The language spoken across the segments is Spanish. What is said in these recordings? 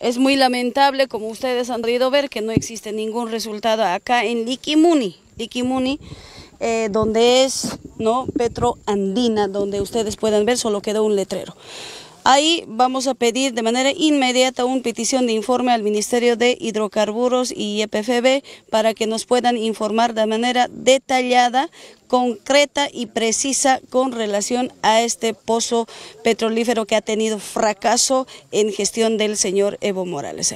Es muy lamentable, como ustedes han podido ver, que no existe ningún resultado acá en Liquimuni. Liquimuni, eh, donde es no Petro Andina, donde ustedes pueden ver, solo quedó un letrero. Ahí vamos a pedir de manera inmediata una petición de informe al Ministerio de Hidrocarburos y EPFB para que nos puedan informar de manera detallada, concreta y precisa con relación a este pozo petrolífero que ha tenido fracaso en gestión del señor Evo Morales.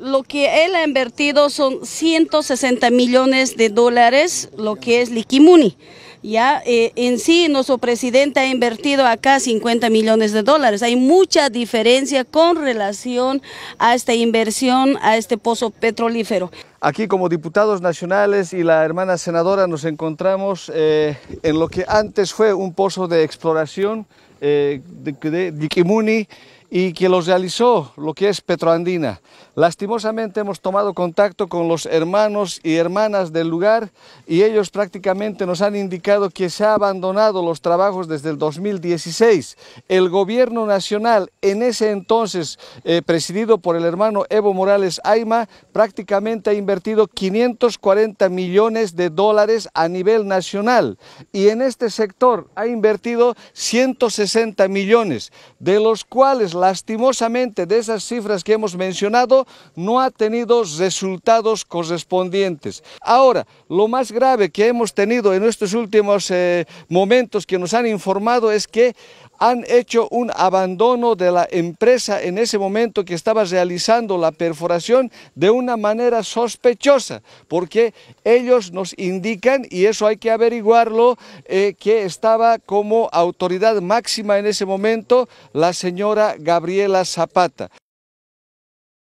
Lo que él ha invertido son 160 millones de dólares, lo que es Liquimuni. Ya eh, en sí nuestro presidente ha invertido acá 50 millones de dólares. Hay mucha diferencia con relación a esta inversión, a este pozo petrolífero. Aquí como diputados nacionales y la hermana senadora nos encontramos eh, en lo que antes fue un pozo de exploración eh, de, de, y que los realizó lo que es Petroandina. Lastimosamente hemos tomado contacto con los hermanos y hermanas del lugar y ellos prácticamente nos han indicado que se ha abandonado los trabajos desde el 2016. El gobierno nacional en ese entonces eh, presidido por el hermano Evo Morales Aima prácticamente ha invertido 540 millones de dólares a nivel nacional y en este sector ha invertido 160 millones, de los cuales lastimosamente de esas cifras que hemos mencionado no ha tenido resultados correspondientes. Ahora, lo más grave que hemos tenido en estos últimos eh, momentos que nos han informado es que han hecho un abandono de la empresa en ese momento que estaba realizando la perforación de una manera sospechosa, porque ellos nos indican, y eso hay que averiguarlo, eh, que estaba como autoridad máxima en ese momento la señora Gabriela Zapata.